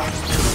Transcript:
Ugh.